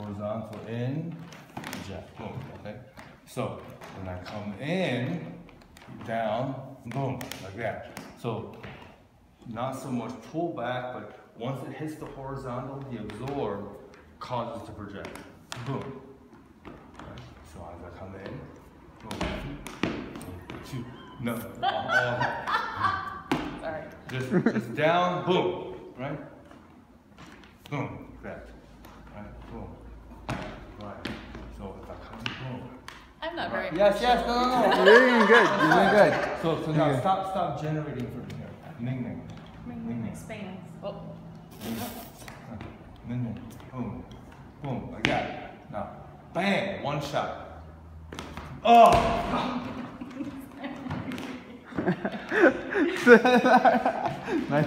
horizontal in, boom, okay? So when I come in, down, boom, like that. So not so much pull back, but once it hits the horizontal, the absorb causes to project. Boom. Right? So as I come in, boom, two, no, all, Sorry. just, just down, boom, right? Boom, that, right, boom, right. So if I come, boom. I'm not very. Yes, yes, no, no, no. You're doing good. You're doing good. So, so now Okay. stop, stop generating from here. Ning ning. Ning ning. Expands. Oh. Ning ning. Boom. Boom. Like that. Now, bang, one shot. Oh! nice.